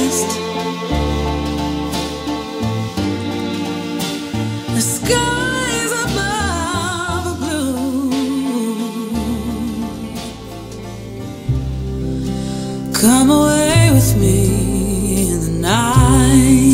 last, the skies above are blue. Come away with me in the night.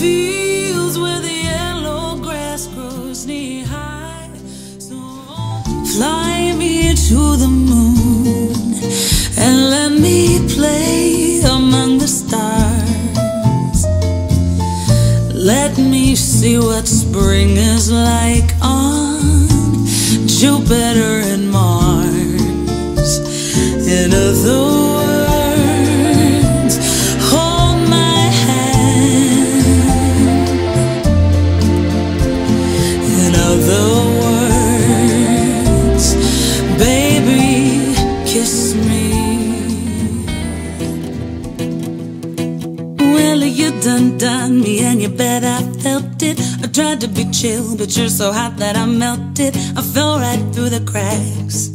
Fields where the yellow grass grows knee high. So fly me to the moon and let me play among the stars. Let me see what spring is like on Jupiter and Mars. In other words, you done done me, and you bet I felt it. I tried to be chill, but you're so hot that I melted. I fell right through the cracks.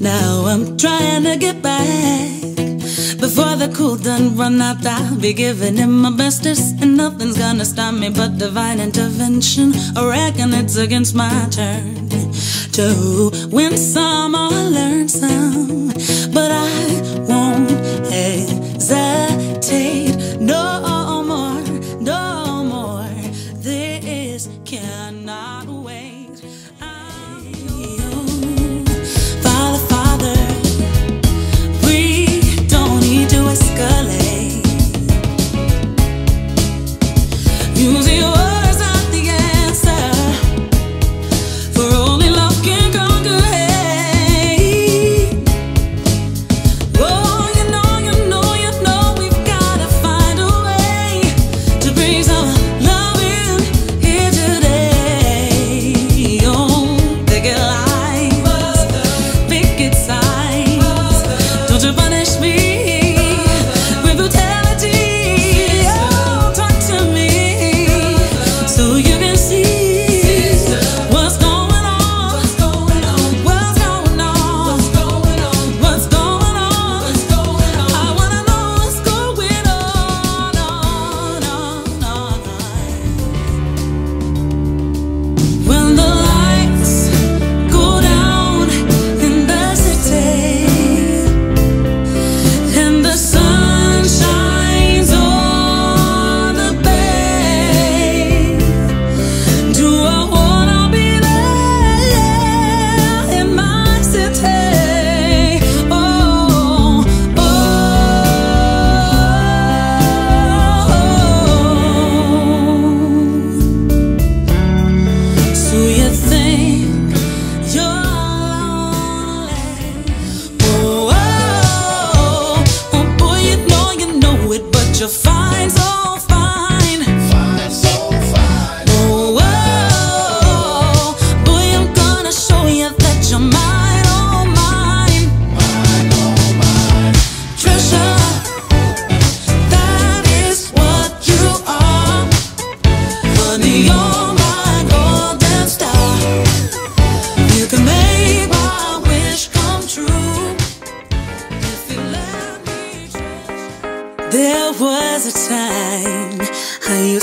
Now I'm trying to get back. Before the cool done run out, I'll be giving it my bestest. And nothing's gonna stop me but divine intervention. I reckon it's against my turn to win some or learn some. But I won't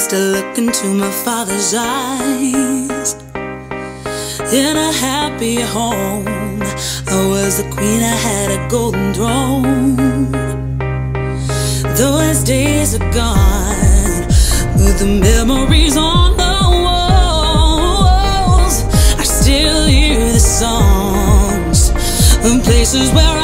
still look into my father's eyes. In a happy home, I was a queen, I had a golden throne. Though those days are gone, but the memories on the walls, I still hear the songs of places where